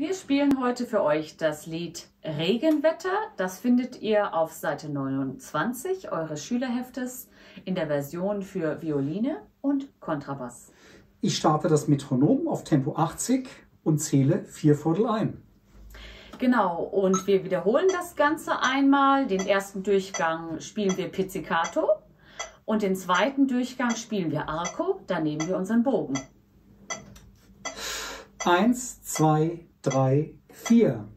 Wir spielen heute für euch das Lied Regenwetter. Das findet ihr auf Seite 29 eures Schülerheftes in der Version für Violine und Kontrabass. Ich starte das Metronom auf Tempo 80 und zähle vier Viertel ein. Genau, und wir wiederholen das Ganze einmal. Den ersten Durchgang spielen wir Pizzicato und den zweiten Durchgang spielen wir Arco. Da nehmen wir unseren Bogen. Eins, zwei, drei, vier.